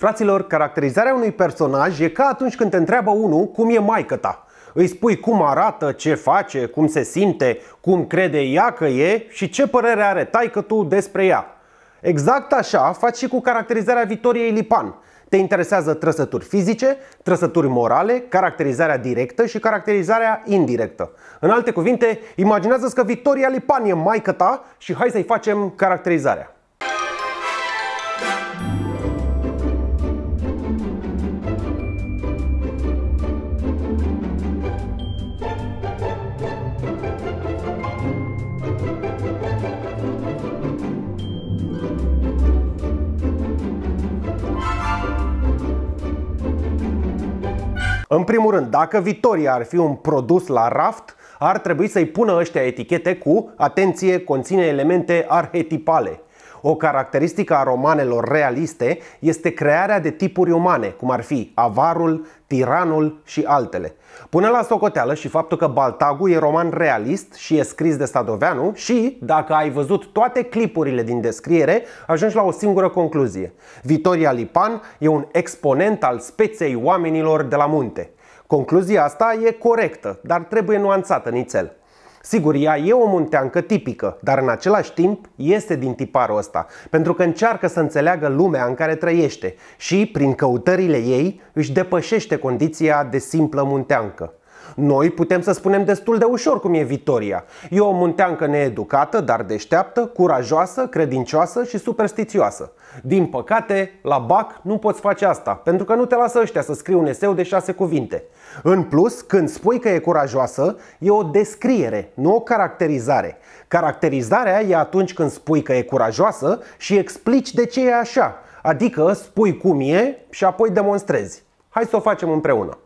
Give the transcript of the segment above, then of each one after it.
Fraților, caracterizarea unui personaj e ca atunci când te întreabă unul cum e maică ta. Îi spui cum arată, ce face, cum se simte, cum crede ea că e și ce părere are taică tu despre ea. Exact așa faci și cu caracterizarea Vitoriei Lipan. Te interesează trăsături fizice, trăsături morale, caracterizarea directă și caracterizarea indirectă. În alte cuvinte, imaginează-ți că Victoria Lipan e maică ta și hai să-i facem caracterizarea. În primul rând, dacă Vitoria ar fi un produs la raft, ar trebui să-i pună ăștia etichete cu, atenție, conține elemente arhetipale. O caracteristică a romanelor realiste este crearea de tipuri umane, cum ar fi avarul, tiranul și altele. Pune la socoteală și faptul că Baltagu e roman realist și e scris de Stadoveanu și, dacă ai văzut toate clipurile din descriere, ajungi la o singură concluzie. Vitoria Lipan e un exponent al speței oamenilor de la munte. Concluzia asta e corectă, dar trebuie nuanțată nițel. Sigur, ea e o munteancă tipică, dar în același timp este din tiparul ăsta, pentru că încearcă să înțeleagă lumea în care trăiește și, prin căutările ei, își depășește condiția de simplă munteancă. Noi putem să spunem destul de ușor cum e Vitoria. E o munteancă needucată, dar deșteaptă, curajoasă, credincioasă și superstițioasă. Din păcate, la BAC nu poți face asta, pentru că nu te lasă ăștia să scrii un eseu de șase cuvinte. În plus, când spui că e curajoasă, e o descriere, nu o caracterizare. Caracterizarea e atunci când spui că e curajoasă și explici de ce e așa, adică spui cum e și apoi demonstrezi. Hai să o facem împreună.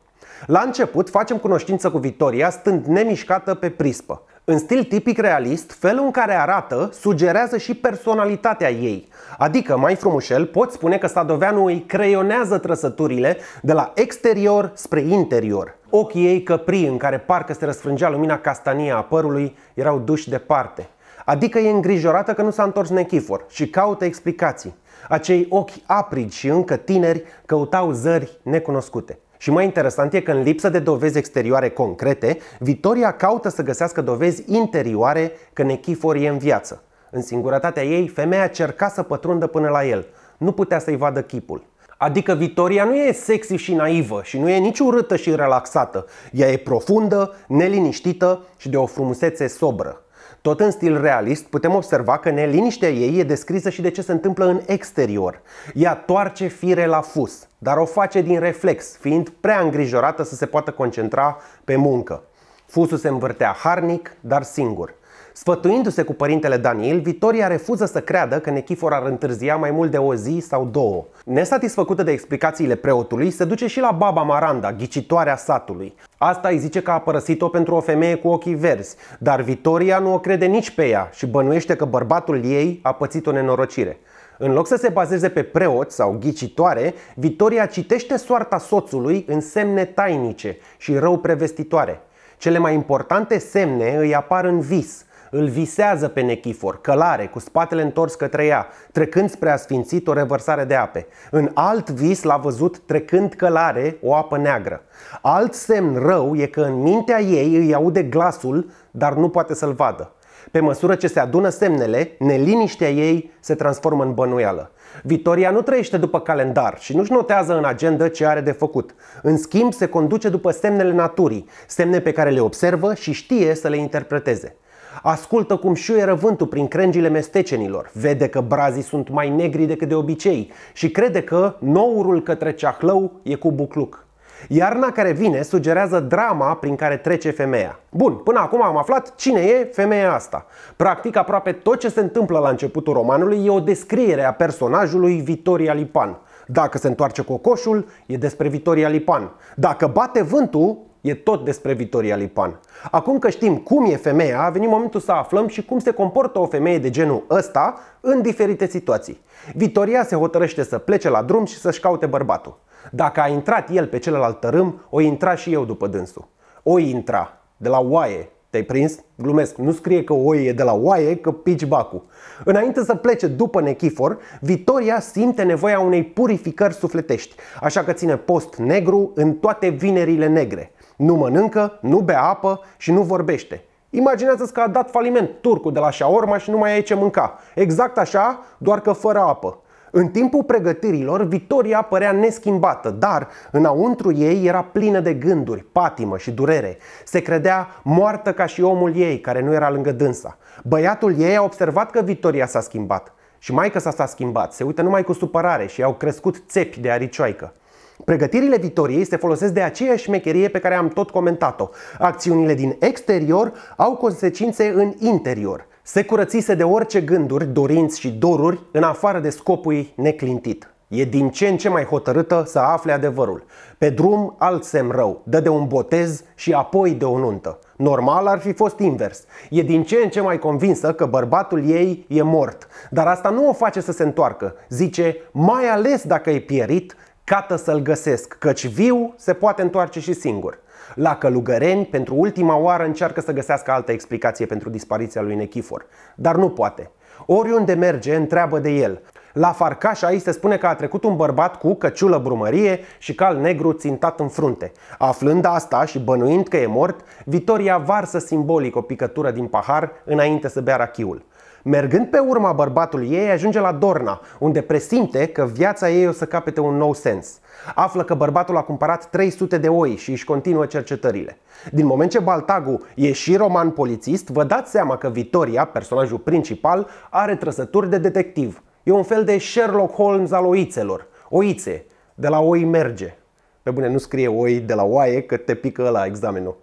La început facem cunoștință cu Victoria stând nemișcată pe prispă. În stil tipic realist, felul în care arată sugerează și personalitatea ei. Adică, mai frumușel, poți spune că Stadoveanu îi creionează trăsăturile de la exterior spre interior. Ochii ei căpri în care parcă se răsfrângea lumina castanie a părului erau duși departe. Adică e îngrijorată că nu s-a întors Nechifor și caută explicații. Acei ochi aprigi și încă tineri căutau zări necunoscute. Și mai interesant e că în lipsă de dovezi exterioare concrete, Vitoria caută să găsească dovezi interioare că Nechifor e în viață. În singurătatea ei, femeia cerca să pătrundă până la el. Nu putea să-i vadă chipul. Adică Vitoria nu e sexy și naivă și nu e nici urâtă și relaxată. Ea e profundă, neliniștită și de o frumusețe sobră. Tot în stil realist, putem observa că neliniștea ei e descrisă și de ce se întâmplă în exterior. Ea toarce fire la fus, dar o face din reflex, fiind prea îngrijorată să se poată concentra pe muncă. Fusul se învârtea harnic, dar singur. Sfătuindu-se cu părintele Daniel, Vitoria refuză să creadă că Nechifor ar întârzia mai mult de o zi sau două. Nesatisfăcută de explicațiile preotului, se duce și la baba Maranda, ghicitoarea satului. Asta îi zice că a părăsit-o pentru o femeie cu ochii verzi, dar Vitoria nu o crede nici pe ea și bănuiește că bărbatul ei a pățit o nenorocire. În loc să se bazeze pe preoți sau ghicitoare, Vitoria citește soarta soțului în semne tainice și rău prevestitoare. Cele mai importante semne îi apar în vis, îl visează pe Nechifor, călare, cu spatele întors către ea, trecând spre asfințit o revărsare de ape. În alt vis l-a văzut trecând călare o apă neagră. Alt semn rău e că în mintea ei îi aude glasul, dar nu poate să-l vadă. Pe măsură ce se adună semnele, neliniștea ei se transformă în bănuială. Vitoria nu trăiește după calendar și nu-și notează în agenda ce are de făcut. În schimb, se conduce după semnele naturii, semne pe care le observă și știe să le interpreteze. Ascultă cum șuieră vântul prin crengile mestecenilor, vede că brazii sunt mai negri decât de obicei și crede că nourul către ceahlău e cu bucluc. Iarna care vine sugerează drama prin care trece femeia. Bun, până acum am aflat cine e femeia asta. Practic, aproape tot ce se întâmplă la începutul romanului e o descriere a personajului Vitoria Lipan. Dacă se întoarce cocoșul, e despre Vitoria Lipan. Dacă bate vântul, E tot despre Vitoria Lipan. Acum că știm cum e femeia, a venit momentul să aflăm și cum se comportă o femeie de genul ăsta în diferite situații. Vitoria se hotărăște să plece la drum și să-și caute bărbatul. Dacă a intrat el pe celălalt tărâm, o intra și eu după dânsul. O intra, de la oaie, Te-ai prins? Glumesc, nu scrie că oie e de la oaie, că pici bacu. Înainte să plece după Nechifor, Vitoria simte nevoia unei purificări sufletești, așa că ține post negru în toate vinerile negre. Nu mănâncă, nu bea apă și nu vorbește. Imaginează-ți că a dat faliment turcul de la șaorma și nu mai ai ce mânca. Exact așa, doar că fără apă. În timpul pregătirilor, Victoria părea neschimbată, dar înăuntru ei era plină de gânduri, patimă și durere. Se credea moartă ca și omul ei, care nu era lângă dânsa. Băiatul ei a observat că Victoria s-a schimbat. Și mai că s-a schimbat, se uită numai cu supărare și au crescut țepi de aricioaică. Pregătirile Vitoriei se folosesc de aceeași șmecherie pe care am tot comentat-o. Acțiunile din exterior au consecințe în interior. Se curățise de orice gânduri, dorinți și doruri în afară de scopul neclintit. E din ce în ce mai hotărâtă să afle adevărul. Pe drum, alt semn rău, dă de un botez și apoi de o nuntă. Normal ar fi fost invers. E din ce în ce mai convinsă că bărbatul ei e mort. Dar asta nu o face să se întoarcă. Zice, mai ales dacă e pierit, cată să-l găsesc, căci viu se poate întoarce și singur. La Călugăreni, pentru ultima oară, încearcă să găsească altă explicație pentru dispariția lui Nechifor, dar nu poate. Oriunde merge, întreabă de el. La Farcașa îi se spune că a trecut un bărbat cu căciulă brumărie și cal negru țintat în frunte. Aflând asta și bănuind că e mort, Vitoria varsă simbolic o picătură din pahar înainte să bea rachiul. Mergând pe urma bărbatului ei, ajunge la Dorna, unde presimte că viața ei o să capete un nou sens. Află că bărbatul a cumpărat 300 de oi și își continuă cercetările. Din moment ce Baltagu e și roman polițist, vă dați seama că Vitoria, personajul principal, are trăsături de detectiv. E un fel de Sherlock Holmes al oițelor. Oițe, de la oi merge. Pe bune, nu scrie oi de la oaie că te pică la examenul.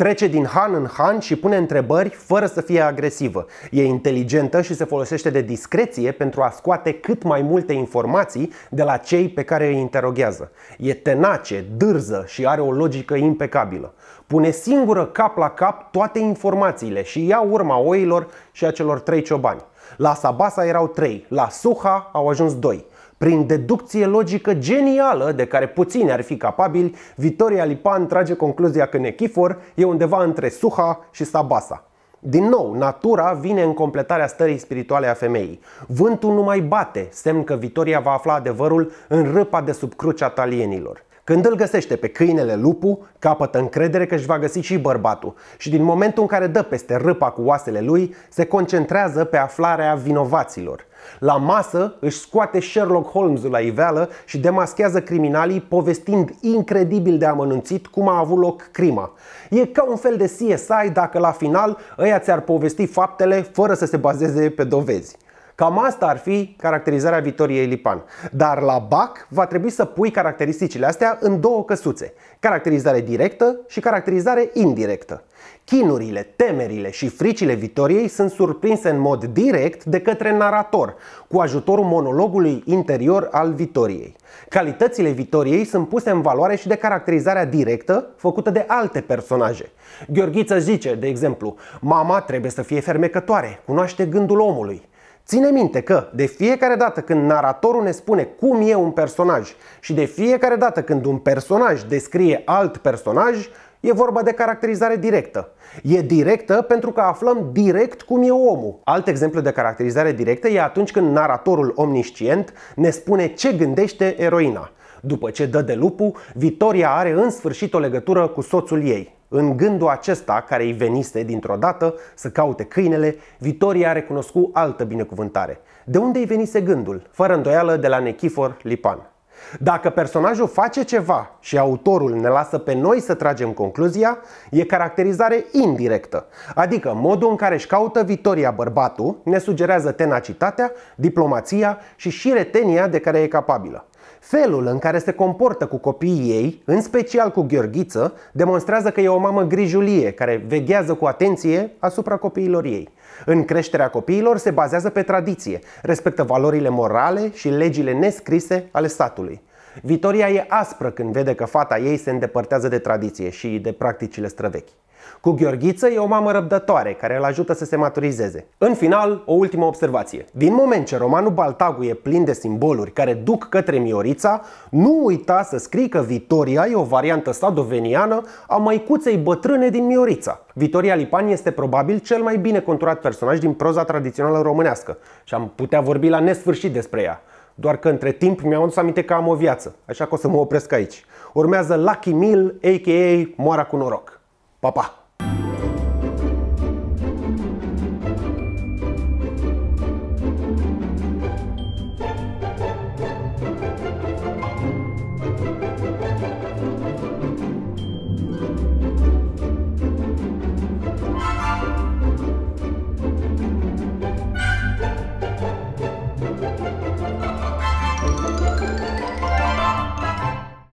Trece din han în han și pune întrebări fără să fie agresivă. E inteligentă și se folosește de discreție pentru a scoate cât mai multe informații de la cei pe care îi interoghează. E tenace, dârză și are o logică impecabilă. Pune singură cap la cap toate informațiile și ia urma oilor și a celor trei ciobani. La Sabasa erau trei, la Suha au ajuns doi. Prin deducție logică genială, de care puțini ar fi capabili, Vitoria Lipan trage concluzia că Nechifor e undeva între Suha și Sabasa. Din nou, natura vine în completarea stării spirituale a femeii. Vântul nu mai bate, semn că Vitoria va afla adevărul în râpa de sub crucea talienilor. Când îl găsește pe câinele lupu, capătă încredere că își va găsi și bărbatul și din momentul în care dă peste râpa cu oasele lui, se concentrează pe aflarea vinovaților. La masă își scoate Sherlock Holmes-ul la iveală și demaschează criminalii povestind incredibil de amănunțit cum a avut loc crima. E ca un fel de CSI dacă la final ăia ți-ar povesti faptele fără să se bazeze pe dovezi. Cam asta ar fi caracterizarea Vitoriei Lipan. Dar la BAC va trebui să pui caracteristicile astea în două căsuțe. Caracterizare directă și caracterizare indirectă. Chinurile, temerile și fricile Vitoriei sunt surprinse în mod direct de către narator, cu ajutorul monologului interior al Vitoriei. Calitățile Vitoriei sunt puse în valoare și de caracterizarea directă făcută de alte personaje. Gheorghiță zice, de exemplu, mama trebuie să fie fermecătoare, cunoaște gândul omului. Ține minte că de fiecare dată când naratorul ne spune cum e un personaj și de fiecare dată când un personaj descrie alt personaj, e vorba de caracterizare directă. E directă pentru că aflăm direct cum e omul. Alt exemplu de caracterizare directă e atunci când naratorul omniscient ne spune ce gândește eroina. După ce dă de lupul, Vitoria are în sfârșit o legătură cu soțul ei. În gândul acesta, care îi venise dintr-o dată să caute câinele, Vitoria a recunoscut altă binecuvântare. De unde îi venise gândul? Fără îndoială de la Nechifor Lipan. Dacă personajul face ceva și autorul ne lasă pe noi să tragem concluzia, e caracterizare indirectă. Adică modul în care își caută Vitoria bărbatul ne sugerează tenacitatea, diplomația și și retenia de care e capabilă. Felul în care se comportă cu copiii ei, în special cu Gheorghiță, demonstrează că e o mamă grijulie care veghează cu atenție asupra copiilor ei. În creșterea copiilor se bazează pe tradiție, respectă valorile morale și legile nescrise ale statului. Vitoria e aspră când vede că fata ei se îndepărtează de tradiție și de practicile străvechi. Cu Gheorghiță e o mamă răbdătoare care îl ajută să se maturizeze. În final, o ultimă observație. Din moment ce romanul Baltagu e plin de simboluri care duc către Miorița, nu uita să scrii că Vitoria e o variantă sadoveniană a maicuței bătrâne din Miorița. Vitoria Lipan este probabil cel mai bine conturat personaj din proza tradițională românească și am putea vorbi la nesfârșit despre ea. Doar că între timp mi-am adus aminte că am o viață, așa că o să mă opresc aici. Urmează Lucky Mill, a.k.a. Moara cu noroc. Pa, pa!